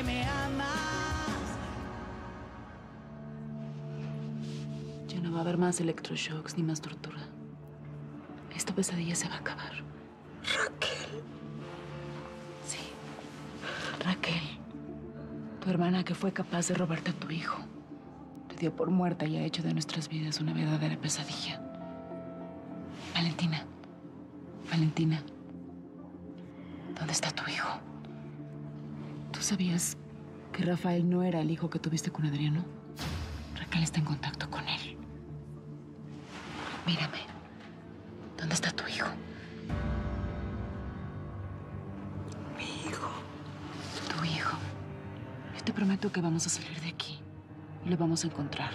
que me amas. Ya no va a haber más electroshocks ni más tortura. Esta pesadilla se va a acabar. Raquel. Sí. Raquel. Tu hermana que fue capaz de robarte a tu hijo. Te dio por muerta y ha hecho de nuestras vidas una verdadera pesadilla. Valentina. Valentina. ¿Dónde está tu hijo? ¿Tú sabías que Rafael no era el hijo que tuviste con Adriano? Raquel está en contacto con él. Mírame. ¿Dónde está tu hijo? Mi hijo. Tu hijo. Yo te prometo que vamos a salir de aquí. Y lo vamos a encontrar.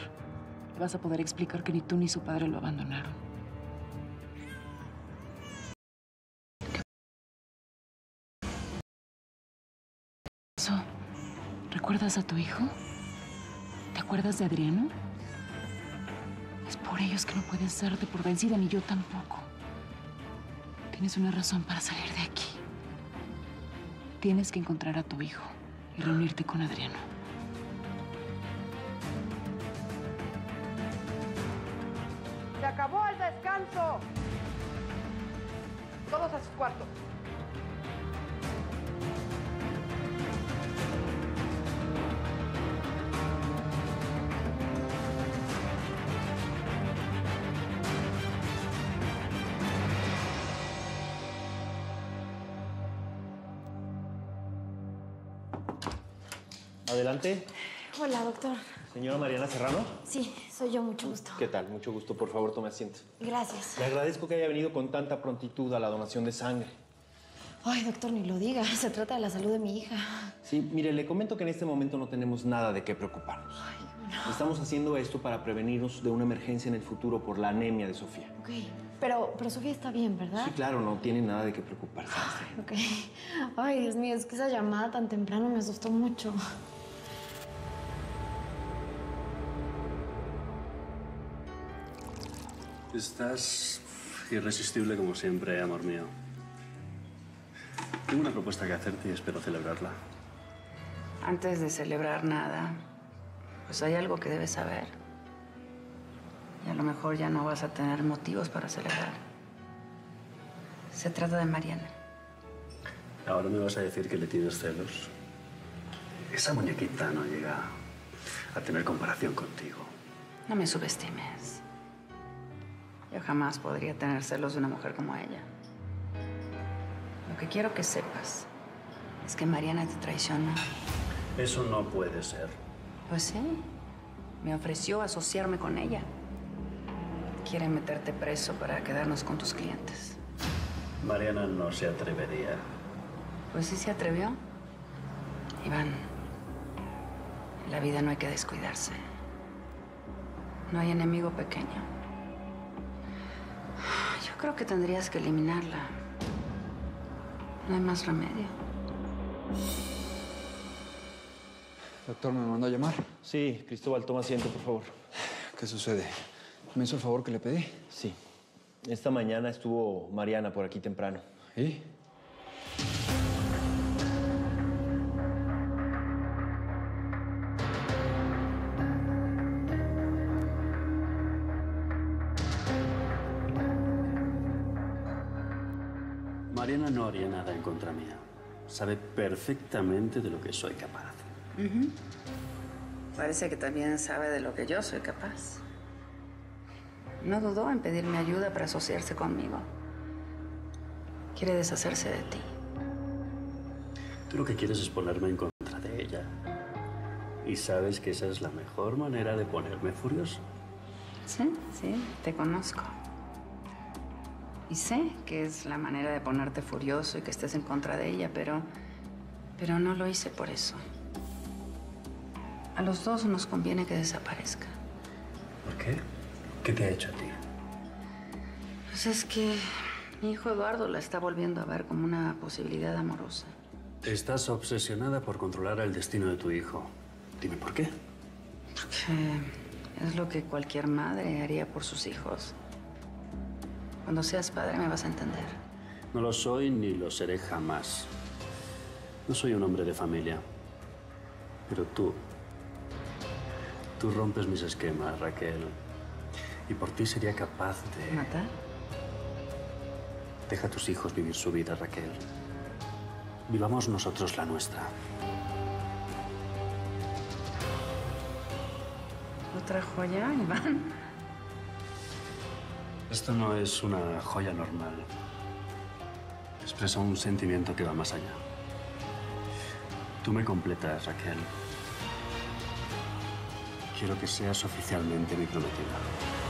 Le vas a poder explicar que ni tú ni su padre lo abandonaron. ¿Recuerdas a tu hijo? ¿Te acuerdas de Adriano? Es por ellos que no puedes darte por vencida, ni yo tampoco. Tienes una razón para salir de aquí. Tienes que encontrar a tu hijo y reunirte con Adriano. Se acabó el descanso. Todos a sus cuartos. Adelante. Hola, doctor. Señora Mariana Serrano. Sí, soy yo, mucho gusto. ¿Qué tal? Mucho gusto. Por favor, tome asiento. Gracias. Le agradezco que haya venido con tanta prontitud a la donación de sangre. Ay, doctor, ni lo diga. Se trata de la salud de mi hija. Sí, mire, le comento que en este momento no tenemos nada de qué preocuparnos. Estamos haciendo esto para prevenirnos de una emergencia en el futuro por la anemia de Sofía. Ok. Pero, pero Sofía está bien, ¿verdad? Sí, claro, no tiene nada de qué preocuparse. Ok. Ay, Dios mío, es que esa llamada tan temprano me asustó mucho. Estás irresistible como siempre, amor mío. Tengo una propuesta que hacerte y espero celebrarla. Antes de celebrar nada, pues hay algo que debes saber. Y a lo mejor ya no vas a tener motivos para celebrar. Se trata de Mariana. Ahora me vas a decir que le tienes celos. Esa muñequita no llega a tener comparación contigo. No me subestimes. Yo jamás podría tener celos de una mujer como ella. Lo que quiero que sepas es que Mariana te traicionó. Eso no puede ser. Pues sí. Me ofreció asociarme con ella. Quiere meterte preso para quedarnos con tus clientes. Mariana no se atrevería. Pues sí se atrevió. Iván, en la vida no hay que descuidarse. No hay enemigo pequeño. Creo que tendrías que eliminarla. No hay más remedio. Doctor, ¿me mandó a llamar? Sí, Cristóbal, toma asiento, por favor. ¿Qué sucede? ¿Me hizo el favor que le pedí? Sí. Esta mañana estuvo Mariana por aquí temprano. ¿Y? Mariana no haría nada en contra mía. Sabe perfectamente de lo que soy capaz. Parece que también sabe de lo que yo soy capaz. No dudó en pedirme ayuda para asociarse conmigo. Quiere deshacerse de ti. Tú lo que quieres es ponerme en contra de ella. Y sabes que esa es la mejor manera de ponerme furioso. Sí, sí, te conozco. Y sé que es la manera de ponerte furioso y que estés en contra de ella, pero. Pero no lo hice por eso. A los dos nos conviene que desaparezca. ¿Por qué? ¿Qué te ha hecho a ti? Pues es que mi hijo Eduardo la está volviendo a ver como una posibilidad amorosa. Estás obsesionada por controlar el destino de tu hijo. Dime por qué. Porque es lo que cualquier madre haría por sus hijos. Cuando seas padre me vas a entender. No lo soy ni lo seré jamás. No soy un hombre de familia. Pero tú, tú rompes mis esquemas, Raquel. Y por ti sería capaz de... ¿Matar? Deja a tus hijos vivir su vida, Raquel. Vivamos nosotros la nuestra. ¿Otra joya, Iván? Esto no es una joya normal. Expresa un sentimiento que va más allá. Tú me completas, Raquel. Quiero que seas oficialmente mi prometida.